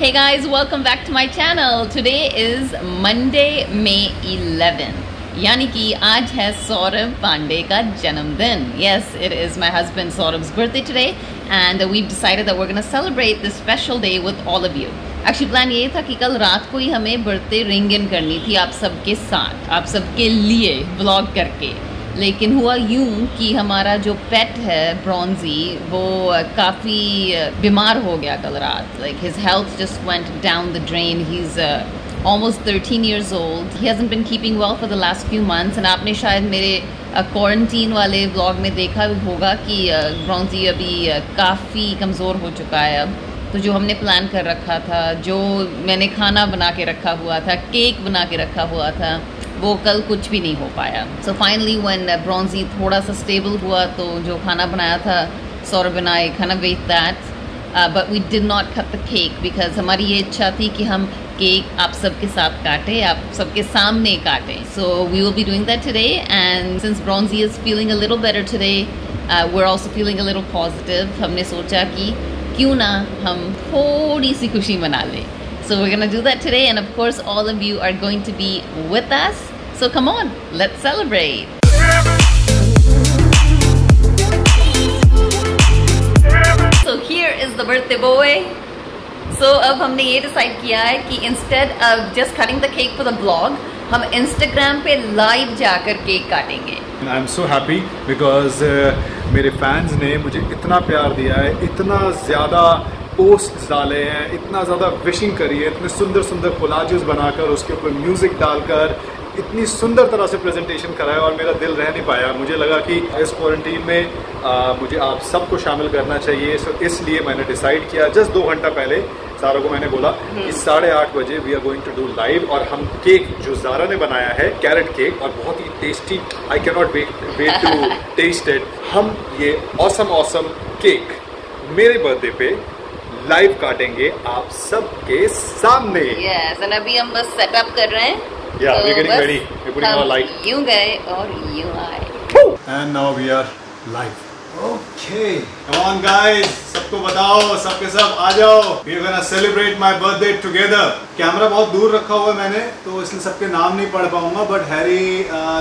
Hey guys, welcome back to my channel. Today is Monday, May 11. यानी कि आज है सौरभ पांडे का जन्मदिन Yes, it is my husband Saurabh's birthday today and we've decided that we're going to celebrate this special day with all of you. Actually plan ये था कि कल रात को ही हमें बर्थडे रिंग इन करनी थी आप सबके साथ आप सबके लिए व्लॉग करके लेकिन हुआ यूँ कि हमारा जो पेट है ब्रॉन्जी वो काफ़ी बीमार हो गया कल रात। Like his health just went down the drain he is almost 13 years old. He hasn't been keeping well for the last few months. And आपने शायद मेरे क्वारंटीन वाले व्लॉग में देखा होगा कि ब्रॉन्जी अभी काफ़ी कमज़ोर हो चुका है अब। तो जो हमने प्लान कर रखा था, जो मैंने खाना बना के रखा हुआ था केक बना के रखा हुआ था वो कल कुछ भी नहीं हो पाया। सो फाइनली वन ब्रॉन्जी थोड़ा सा स्टेबल हुआ तो जो खाना बनाया था, सौरभ एंड आई खाना wait that but we did not cut the cake because हमारी ये इच्छा थी कि हम केक आप सबके साथ काटें, आप सबके सामने काटें। So we will be doing that today and since bronzy is feeling a little better today we are also feeling a little positive हमने सोचा कि क्यों ना हम थोड़ी सी खुशी मना लें। So we're gonna do that today and of course all of you are going to be with us. So come on, let's celebrate. So here is the birthday boy. So अब हमने ये decide किया है कि instead of just cutting the cake for the vlog, हम Instagram पे live जाकर cake काटेंगे I am so happy because मेरे फैंस ने मुझे इतना प्यार दिया है इतना ज़्यादा पोस्ट डाले हैं इतना ज़्यादा विशिंग करी है इतने सुंदर सुंदर कोलाजेस बनाकर उसके ऊपर म्यूज़िक डालकर इतनी सुंदर तरह से प्रेजेंटेशन कराया और मेरा दिल रह नहीं पाया। मुझे लगा कि इस क्वारंटीन में आ, मुझे आप सबको शामिल करना चाहिए। सो इसलिए मैंने डिसाइड किया। जस्ट दो घंटा पहले सारा को मैंने बोला कि हम्म। साढ़े आठ बजे we are going to do live और हम केक जो जारा ने बनाया है कैरेट केक और बहुत ही tasty I can not wait wait to taste it हम ये ऑसम ऑसम केक मेरे बर्थडे पे लाइव काटेंगे आप सबके सामने। Yes, अभी हम बस सेटअप कर रहे हैं। Yeah, so we're getting ready. We're putting on light. You guys or you I. And now we are live. Okay. Come on guys. सबको बताओ सबके सब आ जाओ। We gonna celebrate my birthday together camera बहुत दूर रखा हुआ है मैंने तो इसलिए सबके नाम नहीं पढ़ पाऊँगा but Harry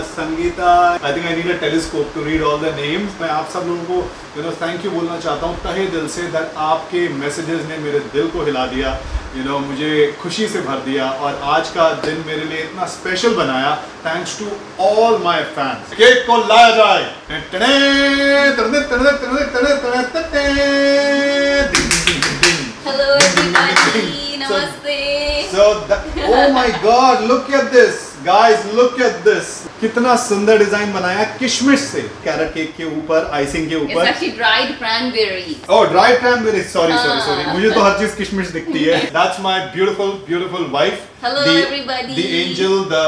Sangeeta I think I need a telescope to read all the names मैं आप सब लोगों को यू नो थैंक यू बोलना चाहता हूँ तहे दिल से दैट आपके मैसेजेस ने मेरे दिल को हिला दिया यू you नो know, मुझे खुशी से भर दिया और आज का दिन मेरे लिए इतना स्पेशल बनाया thanks to all my fans cake को लाया जाए। Hello everybody, namaste. So, so oh my God, look at this. Guys look at this कितना सुंदर डिज़ाइन बनाया किशमिश से। कैरेट केक के ऊपर आइसिंग के ऊपर। Dried cranberry oh dried cranberry sorry sorry sorry मुझे तो हर चीज़ किशमिश दिखती है। That's my beautiful beautiful wife Hello the, everybody. The angel, the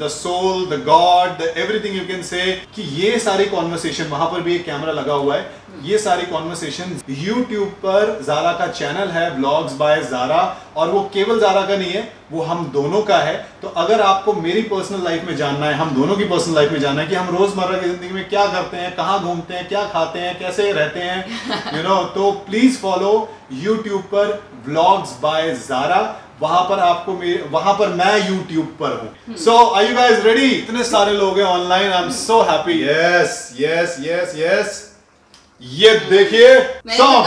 the soul, the God, the everything you can say कि ये सारी कॉन्वर्सेशन वहाँ पर भी एक कैमरा लगा हुआ है। ये सारी कॉन्वर्सेशन YouTube पर जारा का चैनल है। ब्लॉग्स बाय जारा और वो केवल जारा का नहीं है वो हम दोनों का है। तो अगर आपको मेरी पर्सनल लाइफ में जानना है हम दोनों की पर्सनल लाइफ में जानना है कि हम रोज़मर्रा की ज़िंदगी में क्या करते हैं कहाँ घूमते हैं क्या खाते हैं कैसे रहते हैं यू you नो know, तो प्लीज़ फॉलो यूट्यूब पर ब्लॉग्स बाय जारा वहाँ पर आपको वहाँ पर मैं यूट्यूब पर हूँ। So I you guys ready इतने सारे लोग हैं online I am so happy yes yes yes yes ये देखिए song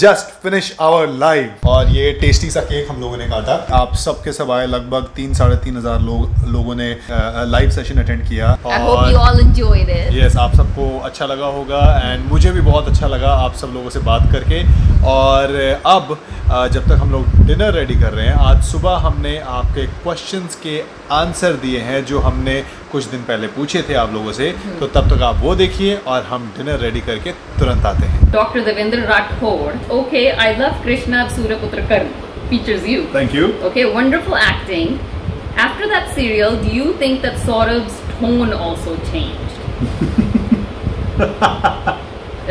Just finish our live और ये टेस्टी सा केक हम लोगों ने काटा आप सबके सब आए लगभग तीन साढ़े तीन हज़ार लोग लोगों ने लाइव सेशन अटेंड किया। और यस आप सबको अच्छा लगा होगा एंड मुझे भी बहुत अच्छा लगा आप सब लोगों से बात करके। और अब जब तक हम लोग डिनर रेडी कर रहे हैं आज सुबह हमने आपके क्वेश्चंस के आंसर दिए हैं जो हमने कुछ दिन पहले पूछे थे आप लोगों से तो तब तक आप वो देखिए और हम डिनर रेडी करके तुरंत आते हैं। Doctor Devendra Rathore okay I love Krishna Suryaputra features you thank you okay wonderful acting after that serial do you think that Saurabh's tone also changed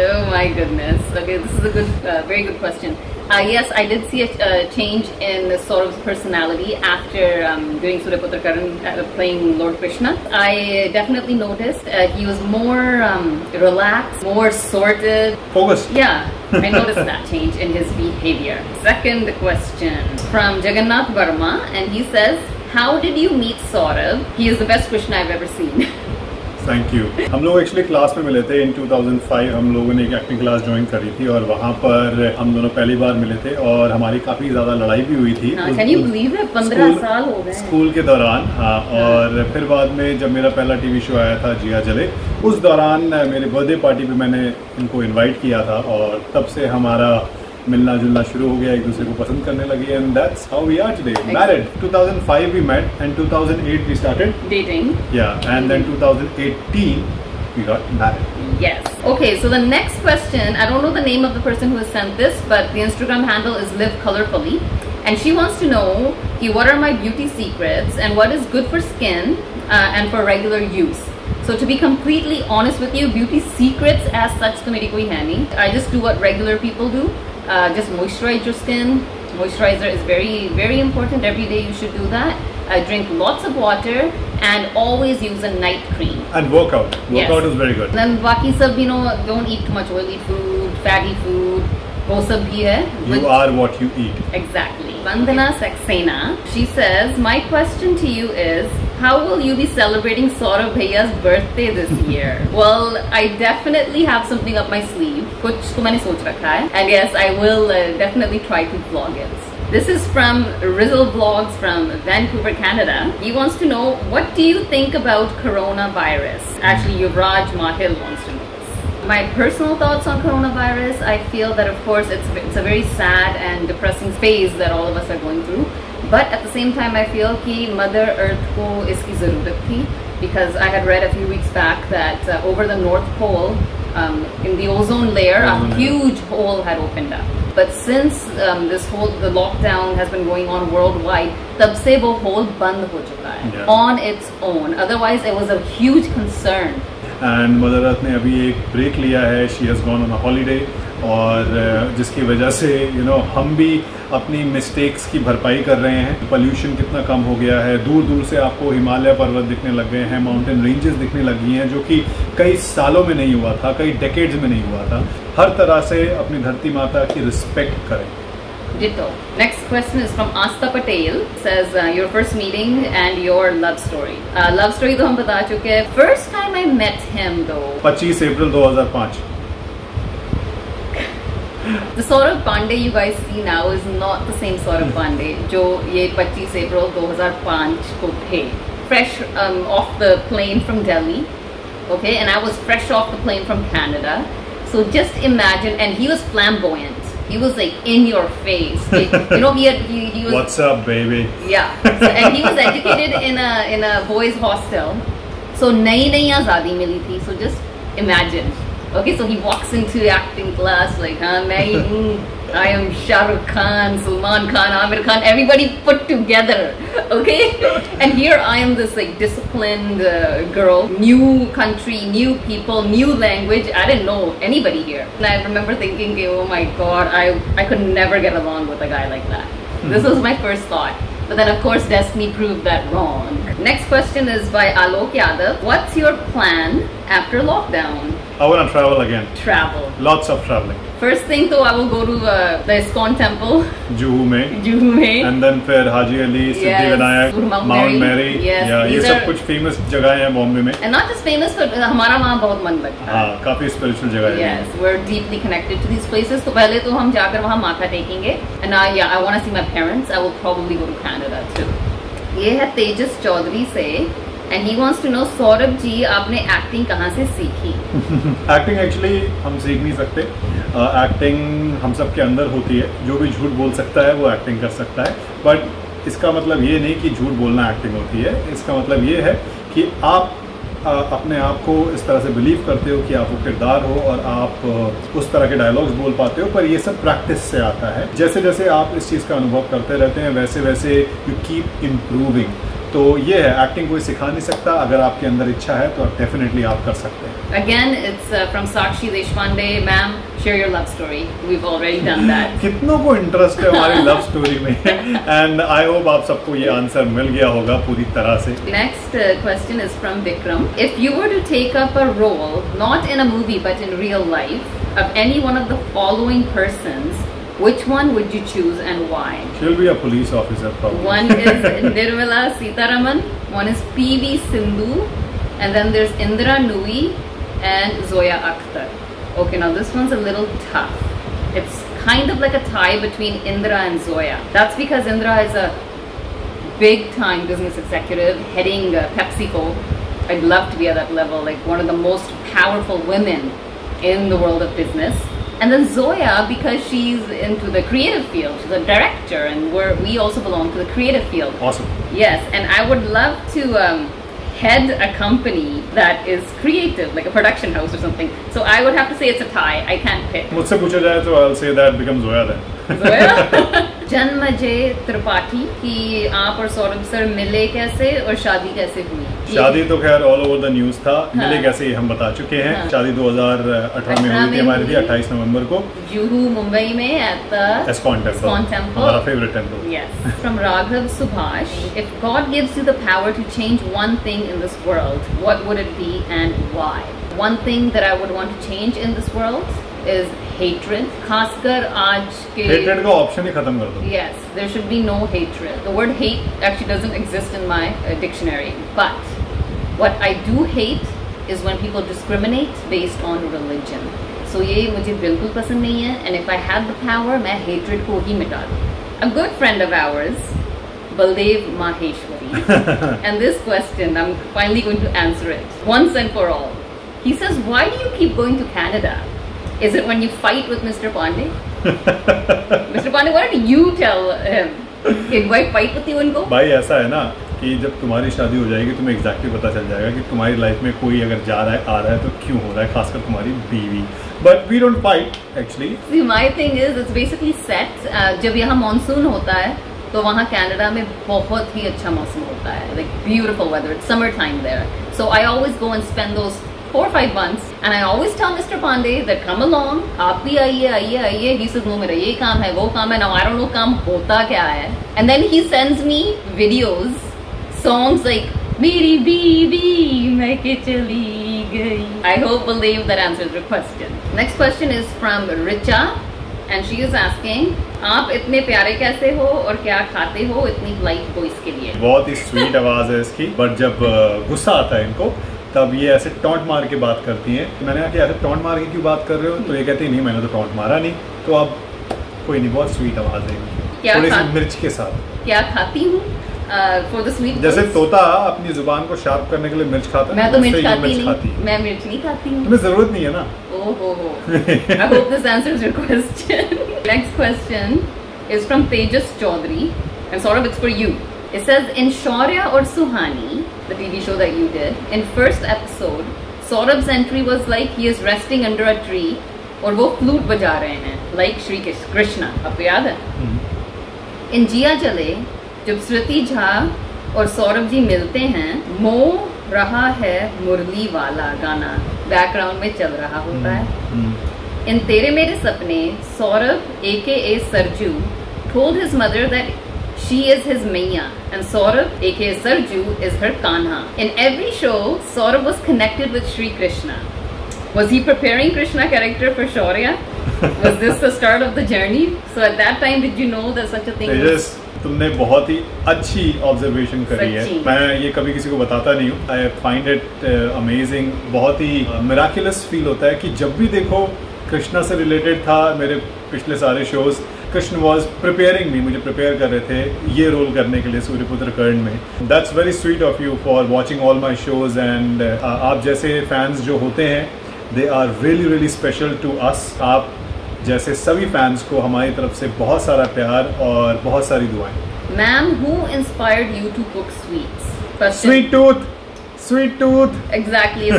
oh my goodness okay this is a good very good question Uh, yes, I did see a uh, change in Saurav's personality after um, doing Suryaputra Karan uh, playing Lord Krishna. I definitely noticed uh, he was more um, relaxed, more sorted. Focused. Yeah, I noticed that change in his behavior. Second question from Jagannath Verma, and he says, How did you meet Saurav? He is the best Krishna I've ever seen. Thank you हम लोग actually class में मिले थे इन 2005 हम लोगों ने एक acting class join करी थी और वहाँ पर हम दोनों पहली बार मिले थे और हमारी काफ़ी ज़्यादा लड़ाई भी हुई थी। हाँ, can you believe it? 15 साल हो गए स्कूल के दौरान हाँ और फिर बाद में जब मेरा पहला टीवी शो आया था जिया जले उस दौरान मेरे बर्थडे पार्टी पे मैंने इनको इनवाइट किया था और तब से हमारा मिलना जुलना शुरू हो गया एक दूसरे को पसंद करने लगे and that's how we are today married 2005 we met and 2008 we started Dating. yeah and then 2018 we got married Yes. Okay, so the next question, I don't know the name of the person who has sent this, but the Instagram handle is Live Colorfully. And she wants to know ki, what are my beauty secrets and what is good for skin uh, and for regular use. So to be completely honest with you, beauty secrets as such to मेरी कोई है नहीं. I just do what regular people do. Uh, just moisturize your skin. Moisturizer is very, very important. Every day you should do that. Uh, drink lots of water and always use a night cream. and workout workout is very good Then बाकी सब you know don't eat too much oily food, fatty food. वो सब भी है. you With- are what you eat Exactly. Vandana Saxena, she says, My question to you is, how will you be celebrating Saurabh Bhaiya's birthday this year? well, I definitely have something up my sleeve. कुछ तो मैंने सोच रखा है. And yes, I will uh, definitely try to vlog it. This is from Rizzle Vlogs from Vancouver, Canada. He wants to know, what do you think about coronavirus? Actually, Yuvraj Mahil wants to know this. My personal thoughts on coronavirus, I feel that of course it's, it's a very sad and depressing phase that all of us are going through. But at the same time, I feel कि Mother Earth को इसकी ज़रूरत थी because I had read a few weeks back that uh, over the North Pole, um, in the ozone layer, Ozone a layer. huge hole had opened up. But since um, this whole the lockdown has been going on worldwide, तब से वो hole बंद हो चुका है Yeah. on its own. Otherwise, it was a huge concern. And Mother Earth ने अभी एक ब्रेक लिया है she has gone on a holiday और जिसकी वजह से यू you नो know, हम भी अपनी मिस्टेक्स की भरपाई कर रहे हैं पोल्यूशन कितना कम हो गया है दूर दूर से आपको हिमालय पर्वत दिखने लग गए हैं माउंटेन रेंजेस दिखने लगी हैं जो कि कई सालों में नहीं हुआ था कई डेकेड्स में नहीं हुआ था हर तरह से अपनी धरती माता की रिस्पेक्ट करें Ditto. Next question is from Asta Patel. Says uh, your first meeting and your love story. Uh, love story तो हम बता चुके हैं. First time I met him though, 25 April 2005 the Saurabh Pandey you guys see now is not the same Saurabh Pandey जो ये 25 अप्रैल 2005 को थे. Fresh um, off the plane from Delhi, okay, and I was fresh off the plane from Canada. So just imagine, and he was flamboyant. He was like in your face. Like, you know, he had he, he was what's up baby Yeah, so, and he was educated in a in a boys' hostel. So नई नई आज़ादी मिली थी. So just imagine. Okay, so he walks into acting class like, huh, I am Shah Rukh Khan, Salman Khan, Amir Khan, everybody put together, okay? And here I am this like disciplined uh, girl, new country, new people, new language. I didn't know anybody here. And I remember thinking, oh my God, I, I could never get along with a guy like that. Hmm. This was my first thought. But then of course Destiny proved that wrong. Next question is by Alok Yadav. What's your plan after lockdown? I want to travel again. Travel. Lots of traveling. First thing, though, I will go to uh, the ISKCON temple, Juhu में Juhu mein. And then फिर Haji Ali Siddhi Yes, Vinayak Mount Mount Mary. Mary Yes, या ये these सब are- कुछ famous जगह हैं बॉम्बे में And not just famous, but uh, हमारा वहाँ बहुत मन लगता है. हाँ काफी स्पिरिचुअल जगह है Yes, we're deeply connected to these places. तो पहले तो हम जाकर वहाँ माथा टेकेंगे. And I, yeah, I want to see my parents. I will probably go to Canada too. ये है तेजस चौधरी से and he wants to know Saurabh ji आपने एक्टिंग कहाँ से सीखी? एक्टिंग एक्चुअली हम सीख नहीं सकते। एक्टिंग uh, हम सब के अंदर होती है। जो भी झूठ बोल सकता है वो एक्टिंग कर सकता है। बट इसका मतलब ये नहीं कि झूठ बोलना एक्टिंग होती है। इसका मतलब ये है कि आप अ, अपने आप को इस तरह से बिलीव करते हो कि आप वो किरदार हो और आप उस तरह के डायलॉग्स बोल पाते हो। पर ये सब प्रैक्टिस से आता है। जैसे जैसे आप इस चीज़ का अनुभव करते रहते हैं वैसे वैसे यू कीप इम्प्रूविंग तो ये है एक्टिंग कोई सिखा नहीं सकता। अगर आपके अंदर इच्छा है तो डेफिनेटली आप कर सकते हैं। Again it's from Sakshi Deshpande ma'am share your love story we have already done that कितनों को इंटरेस्ट है हमारी लव स्टोरी में? एंड आई होप आप सबको ये आंसर मिल गया होगा पूरी तरह से। Next question is from Vikram if you were to take up a role not in a movie but in real life of any one of the following persons which one would you choose and why? she'll be a police officer probably One is Nirmala Sitaraman, one is PV Sindhu, and then there's Indra Nui and Zoya Akhtar. Okay, now this one's a little tough. It's kind of like a tie between Indra and Zoya. That's because Indra is a big time business executive heading uh, PepsiCo. I'd love to be at that level, like one of the most powerful women in the world of business. And then Zoya, because she's into the creative field, she's a director, and we're, we also belong to the creative field. awesome Yes, and I would love to um, head a company that is creative, like a production house or something. So I would have to say it's a tie. I can't pick. मुझसे पूछा जाए तो I'll say that becomes Zoya then Zoya? जन्म जय त्रिपाठी कि आप और Saurabh sir मिले कैसे और शादी कैसे हुई? शादी तो खैर ऑल ओवर द न्यूज़ था। हाँ। मिले कैसे हम बता चुके हैं। हाँ। शादी 2018 में हुई थी हमारे लिए 28 नवंबर को। जुहू मुंबई में power to change one thing in this world what would it be and why one thing that I would want to change in this world is hatred. खासकर आज के हेट्रेड का ऑप्शन ही खत्म कर दो Yes, there should be no hatred. The word hate actually doesn't exist in my uh, dictionary. But what I do hate is when people discriminate based on religion. So ये मुझे बिल्कुल पसंद नहीं है and if I had the power मैं hatred को ही मिटा दूँ. A good friend of ours, Baldev Maheshwari, and this question I'm finally going to answer it once and for all. He says, why do you keep going to Canada? Is it when you fight with Mr. Pandey? Mr. Pandey, why don't you tell him? Did wife fight with you and go? भाई ऐसा है ना कि जब तुम्हारी शादी हो जाएगी तुम्हें एग्जैक्टली पता चल जाएगा कि तुम्हारी लाइफ में कोई अगर जा रहा है आ रहा है तो क्यों हो रहा है खासकर तुम्हारी बीवी but we don't fight actually See, my thing is, it's basically set. Uh, जब यहाँ मानसून होता है तो वहाँ कनाडा में बहुत ही अच्छा मौसम होता है like beautiful weather. It's summer time there. So I always go and spend those four five months and I always tell Mr. Pandey that come along, आप भी आइए आइए आइए. He says no मेरा ये काम है वो काम है. Now I don't know काम होता क्या है. And then he sends me videos, songs like मेरी बीवी मैं के चली गई. I hope believe that answers your question. Next question is from Richa. And she is asking आप इतने प्यारे कैसे हो और क्या खाते हो इतनी लाइट वॉइस के लिए बहुत ही स्वीट आवाज़ है इसकी बट जब गुस्सा आता है इनको तब ये ऐसे टॉन्ट मार के बात करती हैं मैंने कहा कि ऐसे टॉन्ट मार के क्यों बात कर रहे हो? तो ये कहती है नहीं मैंने तो टॉन्ट मारा नहीं। तो अब कोई नहीं बहुत स्वीट आवाज़ है। क्या थोड़ी सी मिर्च के साथ। क्या खाती हूँ? फॉर द स्वीट जैसे तोता अपनी ज़ुबान को शार्प करने के लिए मिर्च खाता है मैं तो मिर्च खाती मिर्च खाती नहीं मैं मिर्च नहीं खाती हूँ। तुम्हें ज़रूरत नहीं है ना. I hope this answers your question. Next question is from Tejas Chaudhary, and sort of it's for you. It says in Shaurya or Suhani, the TV show that you did, in first episode, Saurabh's entry was like he is resting under a tree और वो flute बजा रहे हैं like Shri Krishna आपको याद है इन जिया जले जब श्रुति झा और सौरभ जी मिलते हैं मो रहा है मुरली वाला गाना बैकग्राउंड में चल रहा होता है हम्म। इन तेरे मेरे सपने Saurabh A K A Sarju told his mother that she is his Maya and Saurabh aka Sarju is her Kanha. In every show, Saurabh was connected with Sri Krishna. Was he preparing Krishna character for Shaurya? was this the start of the journey? So at that time, did you know that such a thing was? तुमने बहुत ही अच्छी observation करी है मैं ये कभी किसी को बताता नहीं हूँ आई फाइंड इट अमेजिंग बहुत ही मिराकुलस फील होता है कि जब भी देखो कृष्णा से रिलेटेड था मेरे पिछले सारे shows Krishna was preparing me मुझे प्रिपेयर कर रहे थे ये रोल करने के लिए सूर्यपुत्र कर्ण में that's very sweet of you for watching all my shows and आप जैसे फैंस जो होते हैं they are really really special to us आप जैसे सभी फैंस को हमारी तरफ़ से बहुत सारा प्यार और बहुत सारी दुआएँ who inspired you to cook sweets? Question. Sweet tooth sweet tooth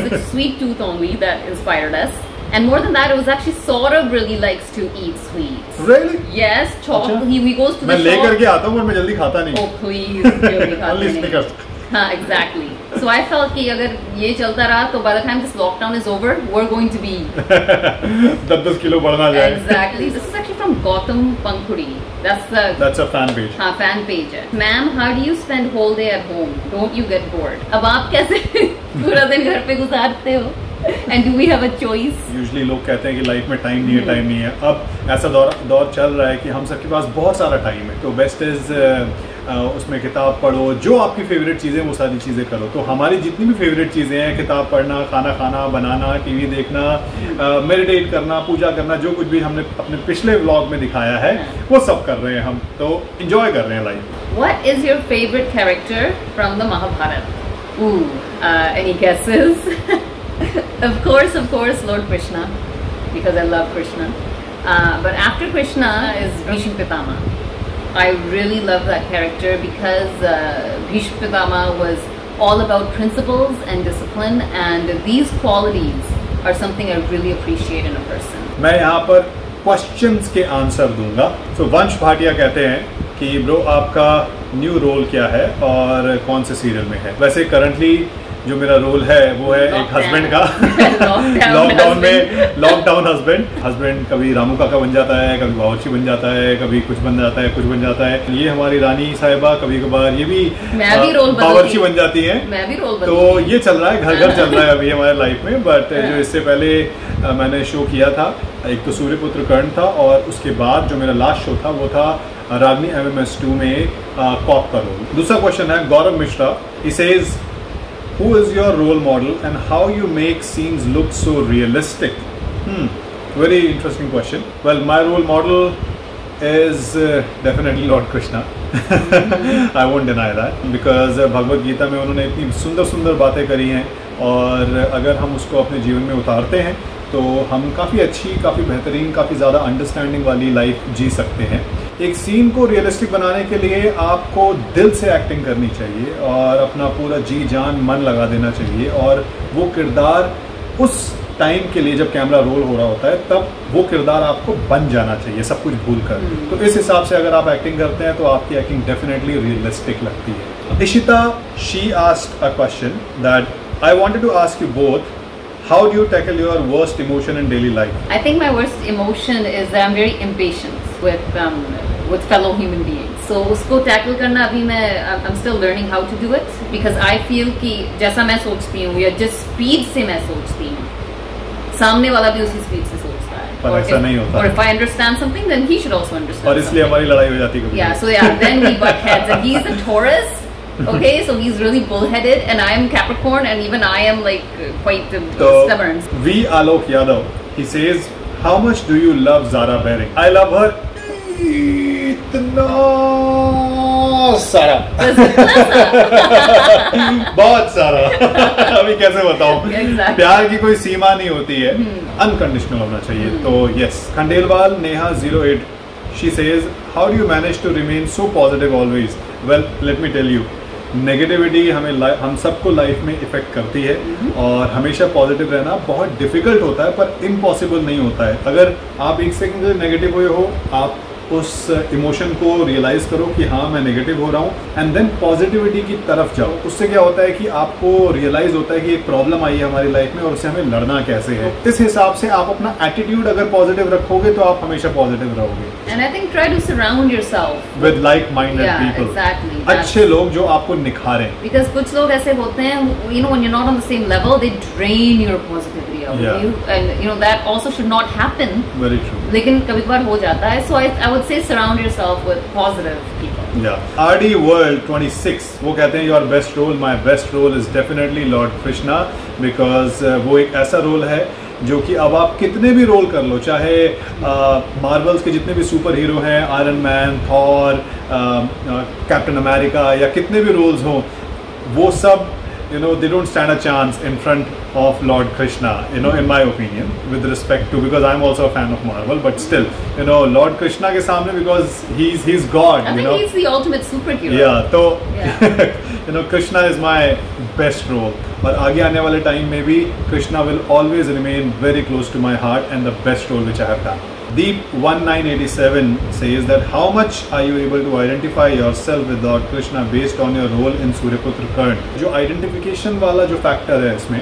the sweet tooth only that inspired us. And more than that, it was actually Saurabh really likes to eat sweets. Really? Yes, chocolate. अच्छा। He, he goes to मैं the लेकर shop. के आता हूँ पर मैं जल्दी खाता नहीं Oh please, क्यों नहीं खाते Only नहीं? Snickers. हाँ, exactly. So I felt कि अगर ये चलता रहा तो by the time this lockdown is over, we're going to be दस दस किलो बढ़ना जाए exactly. This is actually from Gautam Pankhuri. That's the That's a fan page. हाँ फैन पेज है ma'am how do you spend whole day at home don't you get bored अब आप कैसे पूरा दिन घर पे गुजारते हो And do we have a choice usually लोग कहते हैं कि लाइफ में टाइम नहीं है। टाइम नहीं है अब ऐसा दौर दौर चल रहा है कि हम सबके पास बहुत सारा टाइम है तो बेस्ट इज़ उसमें किताब पढ़ो जो आपकी फेवरेट चीज़ें वो सारी चीज़ें करो तो हमारी जितनी भी फेवरेट चीज़ें हैं किताब पढ़ना खाना खाना बनाना टीवी देखना मेडिटेट करना पूजा करना जो कुछ भी हमने अपने पिछले व्लॉग में दिखाया है वो सब कर रहे हैं हम तो इंजॉय कर रहे हैं life What is your favorite character from the Mahabharata? Ooh, uh, any guesses? of course, of course, Lord Krishna, because I love Krishna. Uh, but after Krishna is Bhishma Pitama. I really love that character because uh, Bhishma Pitama was all about principles and discipline, and these qualities are something I really appreciate in a person. मैं यहाँ पर questions के answer दूँगा तो वंश भाटिया कहते हैं कि ब्रो आपका न्यू रोल क्या है और कौन से सीरियल में है वैसे करंटली जो मेरा रोल है वो है एक. हस्बैंड का। लॉकडाउन में लॉकडाउन हस्बैंड हस्बैंड कभी रामू काका बन जाता है कभी बावर्ची बन जाता है कभी कुछ बन जाता है कुछ बन जाता है। ये हमारी रानी साहिबा कभी कभार ये भी मैं भी बावर्ची बन जाती है। मैं भी रोल तो ये चल रहा है घर घर चल रहा है अभी हमारे लाइफ में। बट जो इससे पहले मैंने शो किया था एक तो सूर्यपुत्र कर्ण था और उसके बाद जो मेरा लास्ट शो था वो था Ragini M M S two में कॉप का रोल दूसरा क्वेश्चन है Gaurav Mishra. He says who is your role model and how you make scenes look so realistic very interesting question well my role model is uh, definitely Lord Krishna. I won't deny that. Because uh, Bhagwat Gita में उन्होंने इतनी सुंदर सुंदर बातें करी हैं और अगर हम उसको अपने जीवन में उतारते हैं तो हम काफ़ी अच्छी काफ़ी बेहतरीन काफ़ी ज़्यादा अंडरस्टैंडिंग वाली लाइफ जी सकते हैं। एक सीन को रियलिस्टिक बनाने के लिए आपको दिल से एक्टिंग करनी चाहिए और अपना पूरा जी जान मन लगा देना चाहिए और वो किरदार उस टाइम के लिए जब कैमरा रोल हो रहा होता है तब वो किरदार आपको बन जाना चाहिए सब कुछ भूल कर। तो इस हिसाब से अगर आप एक्टिंग करते हैं तो आपकी एक्टिंग डेफिनेटली रियलिस्टिक लगती है। Ishita she asked a question that I wanted to ask you both how do you tackle your worst emotion in daily life? I think my worst emotion is that I'm very impatient with um, with fellow human beings. So उसको tackle करना अभी मैं I'm I'm still learning how to do it because I feel कि जैसा मैं सोचती हूँ या जिस speed से मैं सोचती हूँ सामने वाला भी उसी speed से सोचता है. पर ऐसा नहीं होता। Or if I understand something, then he should also understand. और इसलिए. हमारी लड़ाई हो जाती है Yeah, so yeah, then we butt heads, and he's a Taurus. Okay, so he's really bullheaded, and I'm Capricorn, and even I am like uh, quite uh, तो stubborn. V Alok Yadav he says how much do you love Zara Barring I love her इतना सारा। बहुत सारा। अभी कैसे बताऊँ? Exactly. प्यार की कोई सीमा नहीं होती है। अनकंडीशनल होना चाहिए। तो yes Khandelwal Neha zero eight she says how do you manage to remain so positive always well let me tell you negativity हमें हम सबको लाइफ में इफ़ेक्ट करती है और हमेशा पॉजिटिव रहना बहुत डिफ़िकल्ट होता है पर इम्पॉसिबल नहीं होता है। अगर आप एक सेकंड नेगेटिव हुए हो आप उस इमोशन को रियलाइज़ करो कि हाँ मैं नेगेटिव हो रहा हूँ एंड देन पॉजिटिविटी की तरफ़ जाओ। उससे क्या होता है कि आपको रियलाइज़ होता है कि एक प्रॉब्लम आई है हमारी लाइफ में और उससे हमें लड़ना कैसे है। इस हिसाब से आप अपना एटीट्यूड अगर पॉजिटिव रखोगे तो आप हमेशा पॉजिटिव रहोगे। And I think try to surround yourself with like minded people अच्छे लोग जो आपको निखारें। Because कुछ लोग ऐसे होते हैं who- you know when you're not on the same level they drain your positivity Yeah. you and you know that also should not happen. Very true लेकिन कभी कभार हो जाता है. So I, I would say surround yourself with positive people. या RD world 26 वो कहते हैं your best role my best role is definitely lord Krishna because वो एक ऐसा रोल है जो कि अब आप कितने भी रोल कर लो चाहे मार्वल्स के जितने भी सुपर हीरो हैं Iron Man Thor Captain America या कितने भी रोल्स हों वो सब you know they don't stand a chance in front of Lord Krishna. You know, in my opinion, with respect to because I'm also a fan of Marvel, but still, you know, Lord Krishna ke samne because he's he's God. I you think know? he's the ultimate superhero. Yeah, so yeah. you know, Krishna is my best role. But आगे आने time maybe Krishna will always remain very close to my heart and the best role which I have done. Deep1987 says that how much are you able to identify yourself with Lord Krishna based on your role in Suryaputra Karn? जो identification वाला जो factor है इसमें,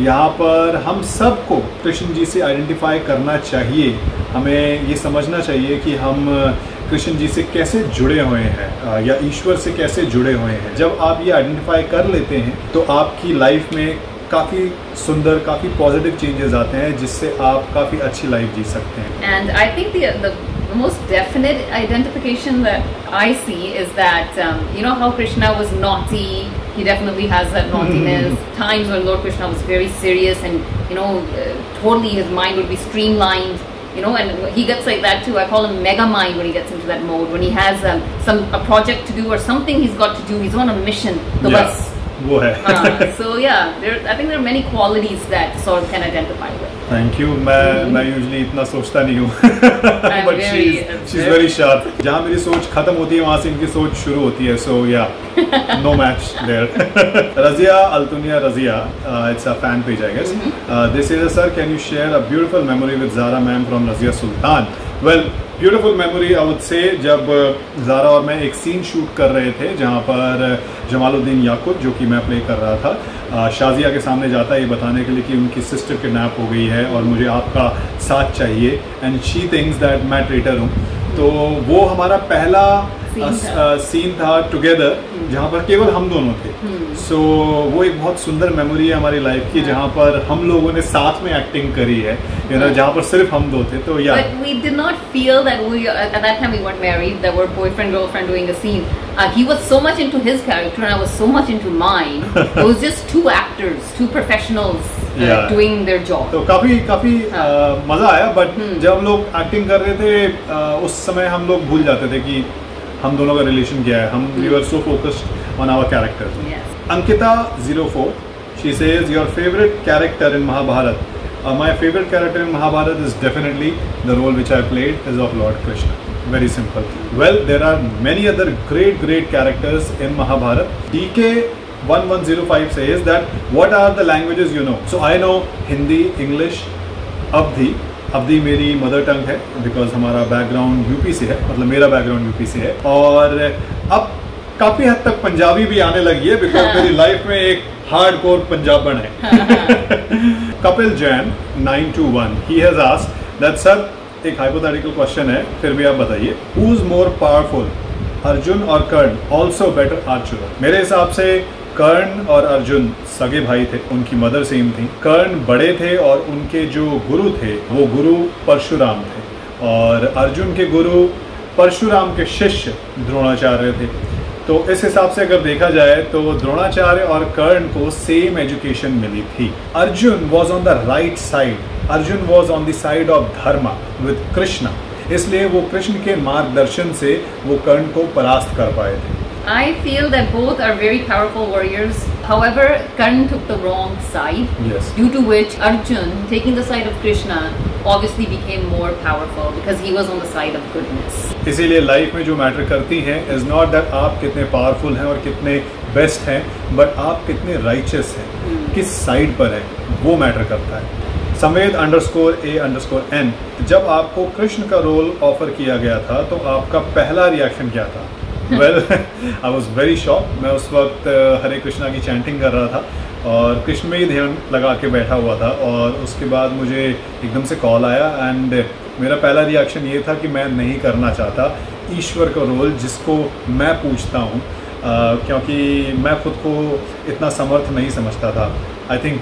यहाँ पर हम सबको कृष्ण जी से आइडेंटिफाई करना चाहिए हमें ये समझना चाहिए कि हम कृष्ण जी से कैसे जुड़े हुए हैं या ईश्वर से कैसे जुड़े हुए हैं जब आप ये आइडेंटिफाई कर लेते हैं तो आपकी लाइफ में काफ़ी सुंदर काफ़ी पॉजिटिव चेंजेस आते हैं जिससे आप काफ़ी अच्छी लाइफ जी सकते हैं And I think the, the most definite identification that I see is that, um, you know, how Krishna was naughty. He definitely has that naughtiness. Times when Lord Krishna was very serious and, you know, uh, totally his mind would be streamlined. You know, and he gets like that too. I call him mega mind when he gets into that mode. When he has um, some a project to do or something he's got to do, he's on a mission. The Yeah, bus. वो है। yeah, there, I think there are many qualities that sort of can identify with. Thank you मैं मैं usually इतना सोचता नहीं हूँ। But she very- is very sharp जहाँ मेरी सोच खत्म होती है वहाँ से इनकी सोच शुरू होती है। सो या no match there Razia Altunia Razia it's a fan page I guess this is a sir can you share a beautiful memory with Zara ma'am from Razia Sultan? Well beautiful memory I would say जब Zara और मैं एक scene shoot कर रहे थे, जहाँ पर जमालुद्दीन याकूब जो कि मैं प्ले कर रहा था शाजिया के सामने जाता है ये बताने के लिए कि उनकी सिस्टर किडनैप हो गई है और मुझे आपका साथ चाहिए एंड शी थिंग्स दैट मैं ट्रेटर हूँ तो वो हमारा पहला। सीन था टुगेदर जहाँ पर केवल हम दोनों थे सो so, वो एक बहुत सुंदर मेमोरी है हमारी लाइफ की जहाँ पर हम लोगों ने साथ में एक्टिंग करी है यू नो जहाँ पर सिर्फ़ हम दो थे तो या But not feel that we, at at that time we weren't married, that we're boyfriend, girlfriend doing a. Uh, he was so much into his character and I was so much into mine. it was just two actors, two professionals uh, Yeah. doing their job. तो काफ़ी काफ़ी हाँ। अ, मज़ा आया but जब हम लोग acting कर रहे थे अ, उस समय हम लोग भूल जाते थे कि हम दोनों का रिलेशन क्या है? हम you are so focused on our character Ankita zero four she says your favourite character in Mahabharat my favourite character in Mahabharat is definitely the role which I played is of lord Krishna very simple well there are many other great great characters in Mahabharat D K one one zero five says is that what are the languages you know so I know Hindi English अब भी अवधि मेरी mother tongue है because हमारा background UP से है मतलब मेरा बैकग्राउंड यूपी से है और अब काफ़ी हद तक पंजाबी भी आने लगी है बिकॉज़ मेरी लाइफ में एक हार्ड कोर पंजाबन है। Kapil Jain 921 he has asked that sir एक हाइपोथेटिकल क्वेश्चन है फिर भी आप बताइए who is more powerful Arjun और कर्ण ऑल्सो बेटर आर्चर मेरे हिसाब से कर्ण और अर्जुन सगे भाई थे, उनकी मदर सेम थी। कर्ण बड़े थे और उनके जो गुरु थे, वो गुरु परशुराम थे। और अर्जुन के गुरु परशुराम के शिष्य द्रोणाचार्य थे। तो इस हिसाब से अगर देखा जाए तो द्रोणाचार्य और कर्ण को सेम एजुकेशन मिली थी। Arjun was on the right side Arjun was on the side of dharma with Krishna. इसलिए वो कृष्ण के मार्गदर्शन से वो कर्ण को परास्त कर पाए थे। I feel that both are very powerful warriors. However, Karn took the wrong side. Yes. Due to which Arjun, taking the side of Krishna, obviously became more powerful because he was on the side of goodness. इसीलिए life में जो matter करती हैं is not that आप कितने powerful हैं और कितने बेस्ट हैं बट आप कितने राइचस हैं किस साइड पर हैं वो मैटर करता है Samved underscore A underscore N जब आपको कृष्ण का रोल ऑफ़र किया गया था तो आपका पहला रिएक्शन क्या था well I was very shock मैं उस वक्त हरे कृष्णा की चैंटिंग कर रहा था और कृष्ण में ही ध्यान लगा के बैठा हुआ था और उसके बाद मुझे एकदम से कॉल आया एंड मेरा पहला रिएक्शन ये था कि मैं नहीं करना चाहता। ईश्वर का रोल जिसको मैं पूछता हूँ क्योंकि मैं खुद को इतना समर्थ नहीं समझता था। आई थिंक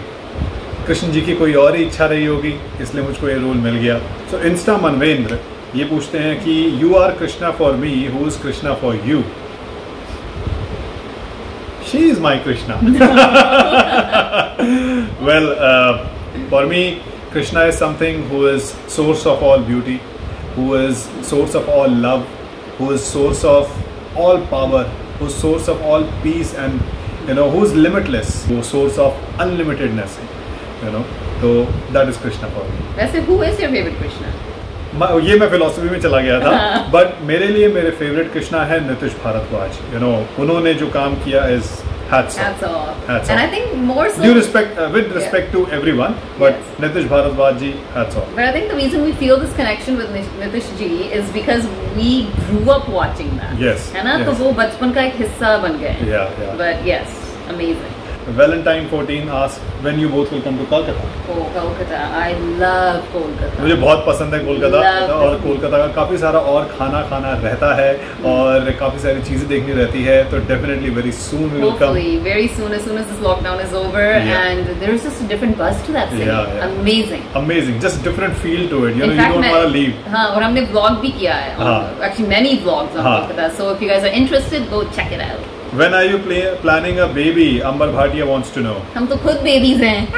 कृष्ण जी की कोई और ही इच्छा रही होगी, इसलिए मुझको ये रोल मिल गया। सो इंस्टा मनवेंद्र ये पूछते हैं कि you are Krishna for me who is Krishna for you she is my Krishna well for me Krishna is something who is source of all beauty who is source of all love who is source of all power, who's source of all peace and you know who is limitless वो source of unlimitedness है you know तो that is Krishna for me वैसे who is your favorite Krishna? ये मैं philosophy में चला गया था। बट मेरे लिए मेरे फेवरेट कृष्णा है नितिश भारद्वाज। यू नो उन्होंने जो काम किया इज़ uh, बचपन का एक हिस्सा बन गए। Valentine 14 ask when you both will come to Kolkata Oh, Kolkata. I love Kolkata. मुझे बहुत पसंद है कोलकाता और कोलकाता का काफ़ी सारा और खाना खाना रहता है और काफ़ी सारी चीज़ें देखनी रहती है तो definitely very soon will come Hopefully, very soon, as soon as this lockdown is over, Yeah. and there's just a different buzz to that city. Yeah, yeah. Amazing. Just different feel to it you know In you fact, don't मैं- want to leave हाँ और हमने vlog भी किया है हाँ. actually many vlogs on हाँ. Kolkata so if you guys are interested go check it out When are you planning a baby Amber Bhatia wants to know हम तो खुद बेबीज हैं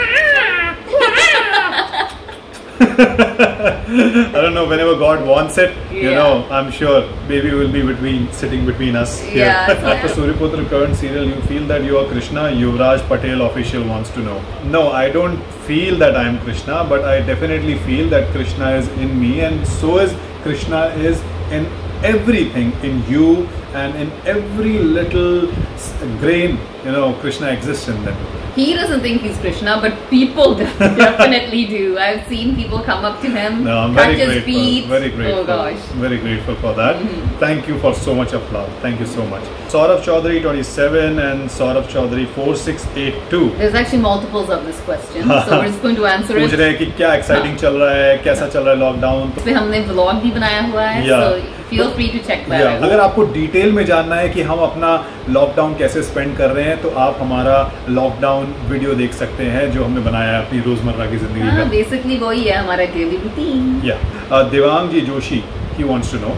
I don't know. Whenever God wants it, you Yeah. know, I'm sure baby will be between sitting between us. here. Yeah, so- After Suryaputra current serial, you feel that you are Krishna. Yuvraj Patel official wants to know. No, I don't feel that I am Krishna, but I definitely feel that Krishna is in me, and so is Krishna is in everything in you and in every little s- grain. You know, Krishna exists in them. he doesn't think he's Krishna but people definitely do I've seen people come up to him No, I'm touch very his grateful. feet Very grateful. oh gosh Very grateful for that. Mhm. Thank you for so much of love. Thank you so much. Saurabh Chaudhary 27 and Saurabh Chaudhary 4682. there's actually multiples of this question so we're just going to answer पूछ it रहे हैं कि क्या exciting चल रहा है कैसा चल रहा है लॉकडाउन इस पे हमने vlog भी बनाया हुआ है Yeah. so feel free to check that या अगर आपको डिटेल में जानना है कि हम अपना लॉकडाउन कैसे स्पेंड कर रहे हैं तो आप हमारा लॉकडाउन वीडियो देख सकते हैं जो हमने बनाया है अपनी रोज़मर्रा की ज़िंदगी हाँ का। बेसिकली वही है हमारा डेली रूटीन या Devang ji Joshi he wants to know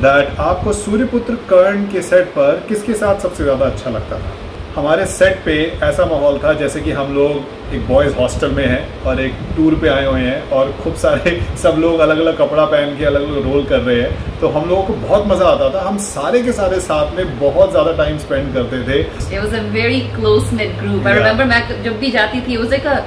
that आपको सूर्यपुत्र कर्ण के सेट पर किसके साथ सबसे ज़्यादा अच्छा लगता था? हमारे सेट पे ऐसा माहौल था जैसे कि हम लोग एक बॉयज़ हॉस्टल में हैं और एक टूर पे आए हुए हैं और खूब सारे सब लोग अलग अलग कपड़ा पहन के अलग अलग रोल कर रहे हैं। तो हम लोगों को बहुत मज़ा आता था। हम सारे के सारे साथ में बहुत ज़्यादा टाइम स्पेंड करते थे। It was a very close knit group. I remember मैं जब भी जाती थी, it was like a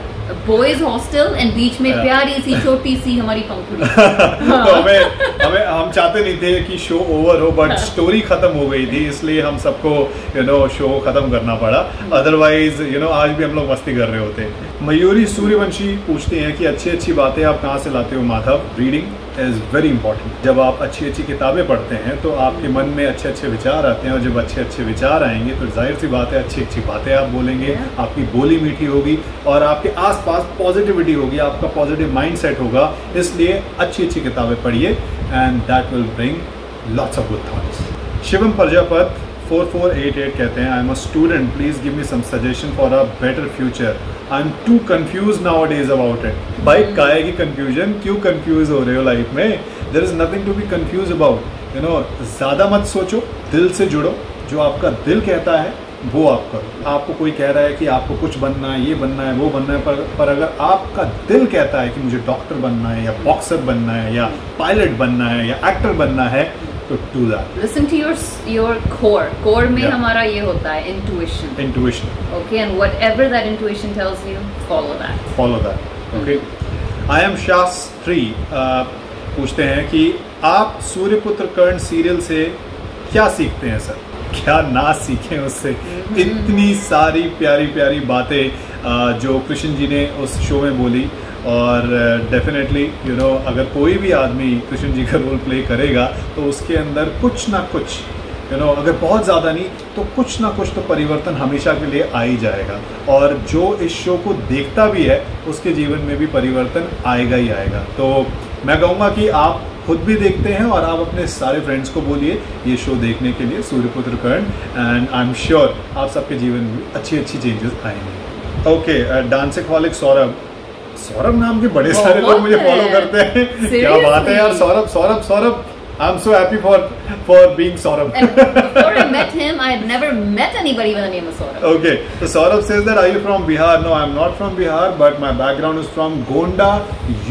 boys hostel and बीच में प्यारी सी छोटी सी हमारी पंखुड़ी. तो हमें हमें हम चाहते नहीं थे कि शो ओवर हो बट स्टोरी खत्म हो गई थी इसलिए हम सबको यू नो शो खत्म करना पड़ा। अदरवाइज़ यू नो आज भी हम लोग मस्ती कर रहे होते। मयूरी सूर्यवंशी पूछते हैं कि अच्छी अच्छी बातें आप कहाँ से लाते हो Madhav? Reading is very important जब आप अच्छी अच्छी किताबें पढ़ते हैं तो आपके मन में अच्छे अच्छे विचार आते हैं और जब अच्छे अच्छे विचार आएँगे तो ज़ाहिर सी बात है अच्छी अच्छी बातें आप बोलेंगे. आपकी बोली मीठी होगी और आपके आसपास पॉजिटिविटी होगी आपका पॉजिटिव माइंड सेट होगा। इसलिए अच्छी अच्छी किताबें पढ़िए and that will bring lots of good thoughts Shivam Prajapat 4488 कहते हैं I am a student please give me some suggestion for a better future I am too confuse nowadays about it भाई काहे की कंफ्यूजन क्यों confuse हो रहे हो life में? There is nothing to be confuse about you know ज़्यादा मत सोचो, दिल से जुड़ो। जो आपका दिल कहता है, वो आप करो आपको कोई कह रहा है कि आपको कुछ बनना है, ये बनना है, वो बनना है, पर पर अगर आपका दिल कहता है कि मुझे डॉक्टर बनना है, या बॉक्सर बनना है, या पायलट बनना है, या एक्टर बनना है तो do that Listen to your your core. Core में Yeah. हमारा ये होता है intuition. Intuition Okay, and whatever that intuition tells you, follow that. Follow that okay I am Shastri पूछते हैं कि आप सूर्यपुत्र कर्ण सीरियल से क्या सीखते हैं सर? क्या ना सीखें उससे? इतनी सारी प्यारी प्यारी बातें जो कृष्ण जी ने उस शो में बोली। और डेफिनेटली यू नो अगर कोई भी आदमी कृष्ण जी का रोल प्ले करेगा तो उसके अंदर कुछ ना कुछ यू you नो know, अगर बहुत ज़्यादा नहीं तो कुछ ना कुछ तो परिवर्तन हमेशा के लिए आ ही जाएगा। और जो इस शो को देखता भी है उसके जीवन में भी परिवर्तन आएगा ही आएगा। तो मैं कहूँगा कि आप खुद भी देखते हैं और आप अपने सारे फ्रेंड्स को बोलिए ये शो देखने के लिए Suryaputra Karn and I am sure आप सबके जीवन में अच्छी अच्छी चेंजेस आएँगे ओके डांसिकॉलिक सौरभ। सौरभ नाम के बड़े सारे लोग मुझे फॉलो करते हैं क्या बात है यार Saurabh Saurabh Saurabh I am so happy for for being Saurabh And before I met him, I had never met anybody with the name of Saurabh. Okay, so Saurabh says that are you from Bihar? No, I'm not from Bihar, but my background is from Gonda,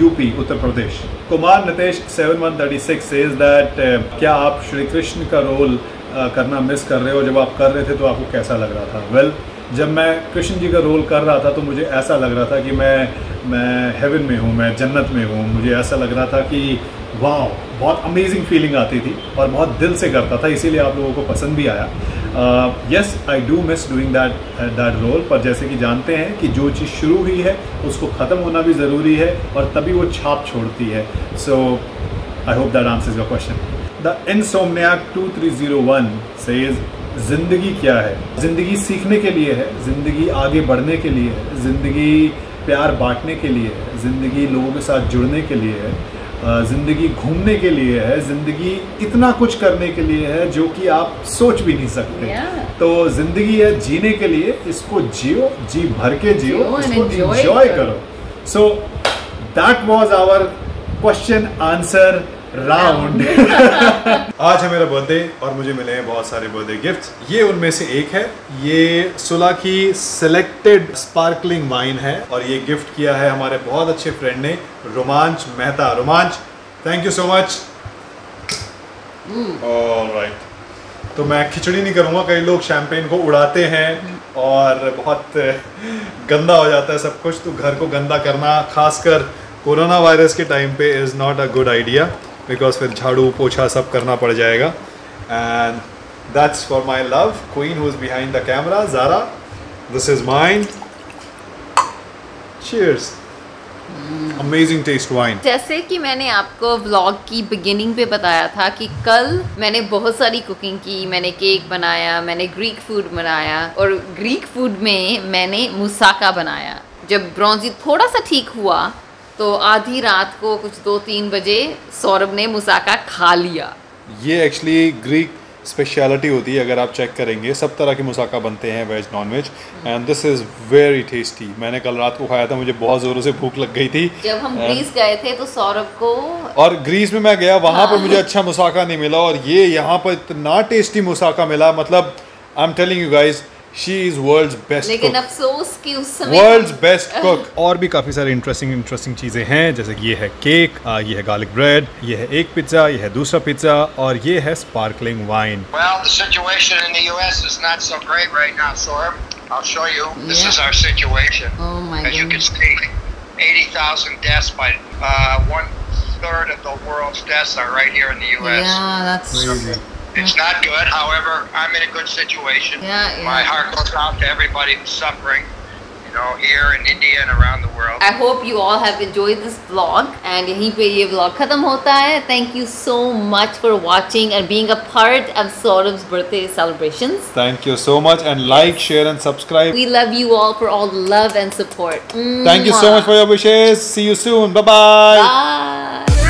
UP, Uttar Pradesh. Kumar Nitesh 7136 says that uh, क्या आप श्री कृष्ण का role uh, करना miss कर रहे हो जब आप कर रहे थे तो आपको कैसा लग रहा था वेल well, जब मैं कृष्ण जी का रोल कर रहा था तो मुझे ऐसा लग रहा था कि मैं मैं हेवन में हूँ, मैं जन्नत में हूँ। मुझे ऐसा लग रहा था कि वाह बहुत अमेजिंग फीलिंग आती थी और बहुत दिल से करता था, इसीलिए आप लोगों को पसंद भी आया। Yes I do miss doing that that role पर जैसे कि जानते हैं कि जो चीज़ शुरू हुई है, उसको ख़त्म होना भी ज़रूरी है और तभी वो छाप छोड़ती है। So I hope that answers your question the insomniac two three insomniac 2301 says ज़िंदगी क्या है ज़िंदगी सीखने के लिए है ज़िंदगी आगे बढ़ने के लिए है ज़िंदगी प्यार बांटने के लिए है ज़िंदगी लोगों के साथ जुड़ने के लिए है ज़िंदगी घूमने के लिए है ज़िंदगी इतना कुछ करने के लिए है जो कि आप सोच भी नहीं सकते Yeah. तो ज़िंदगी है जीने के लिए इसको जियो जी भर के जियो जियो and इसको एंजॉय करो। करो so that was our question answer round आज है मेरा बर्थडे और मुझे मिले हैं बहुत सारे बर्थडे गिफ्ट ये उनमें से एक है. ये सुला की सिलेक्टेड स्पार्कलिंग वाइन है और ये गिफ्ट किया है हमारे बहुत अच्छे फ्रेंड ने Romanch Mehta. Romanch thank you so much right तो मैं खिचड़ी नहीं करूँगा कई लोग शैम्पेन को उड़ाते हैं और बहुत गंदा हो जाता है सब कुछ. तो घर को गंदा करना खासकर कोरोना वायरस के टाइम पे is not a good idea because फिर झाड़ू पोछा सब करना पड़ जाएगा। And for my love queen who is behind the camera Zara this is mine cheers. Amazing taste wine. जैसे कि मैंने आपको व्लॉग की बिगिनिंग पे बताया था कि कल मैंने बहुत सारी कुकिंग की, मैंने केक बनाया, मैंने ग्रीक फ़ूड बनाया और ग्रीक फ़ूड में मैंने मुसाका बनाया। जब ब्रॉन्जी थोड़ा सा ठीक हुआ तो आधी रात को कुछ दो तीन बजे सौरभ ने मुसाका खा लिया। ये एक्चुअली ग्रीक स्पेशलिटी होती है अगर आप चेक करेंगे सब तरह के मुसाका बनते हैं veg non veg and this is very tasty मैंने कल रात को खाया था मुझे बहुत ज़ोरों से भूख लग गई थी। जब हम And- ग्रीस गए थे तो सौरभ को और ग्रीस में मैं गया वहाँ पर मुझे अच्छा मुसाका नहीं मिला और ये यहाँ पर इतना टेस्टी मुसाका मिला मतलब I am telling you guys she is world best लेकिन अफसोस कि उस समय वर्ल्ड कुक और भी काफ़ी सारे इंटरेस्टिंग इंटरेस्टिंग चीज़ें हैं जैसे कि ये है केक ये है गार्लिक ब्रेड ये है एक पिज्जा ये है दूसरा पिज्जा और ये है sparkling wine well It's not good. However, I'm in a good situation. Yeah, yeah. My heart goes out to everybody who's suffering, you know, here in India and around the world. I hope you all have enjoyed this vlog and यहीं पे ये vlog खत्म होता है thank you so much for watching and being a part of Saurabh's birthday celebrations thank you so much and like share and subscribe we love you all for all the love and support Thank you so much for your wishes. See you soon. Bye bye. bye